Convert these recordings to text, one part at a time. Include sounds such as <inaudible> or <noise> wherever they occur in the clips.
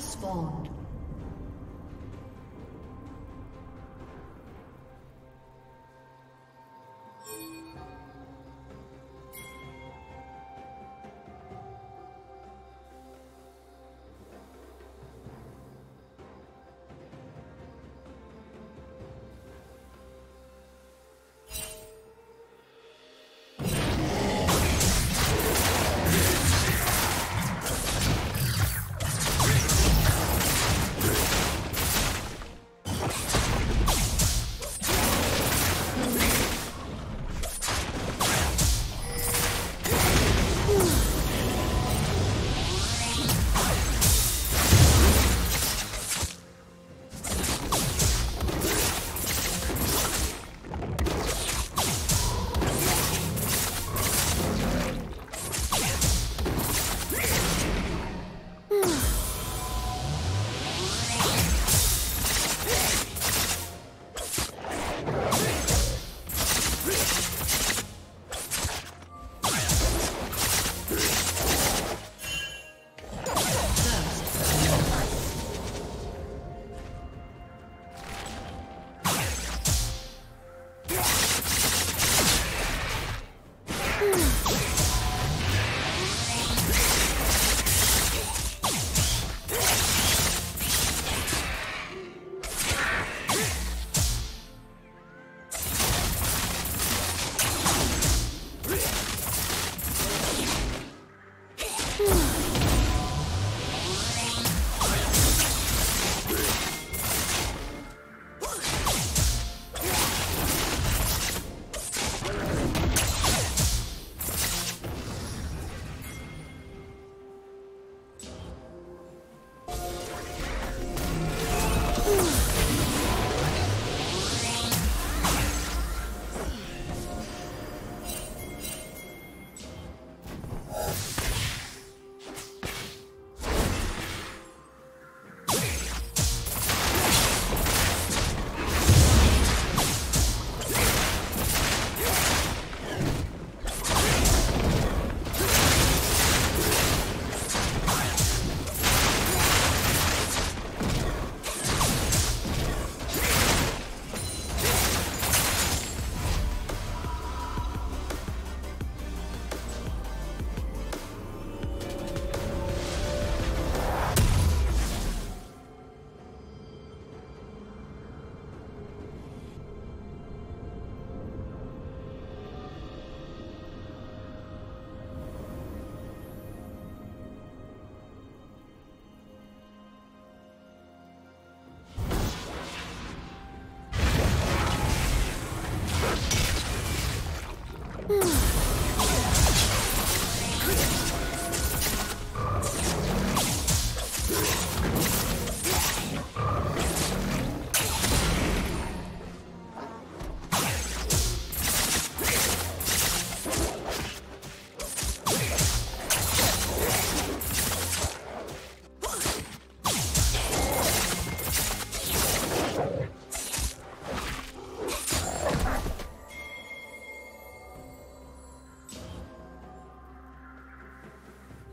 Have spawned.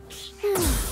Hmm. <sighs> <sighs>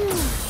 Phew.